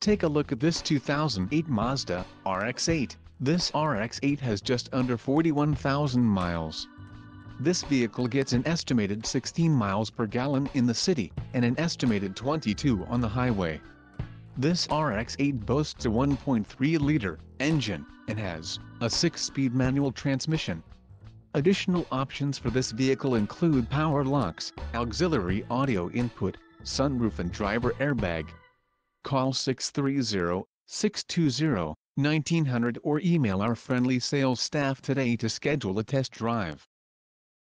Take a look at this 2008 Mazda RX-8. This RX-8 has just under 41,000 miles. This vehicle gets an estimated 16 miles per gallon in the city, and an estimated 22 on the highway. This RX-8 boasts a 1.3-liter engine, and has a 6-speed manual transmission. Additional options for this vehicle include power locks, auxiliary audio input, sunroof and driver airbag. Call 630-620-1900 or email our friendly sales staff today to schedule a test drive.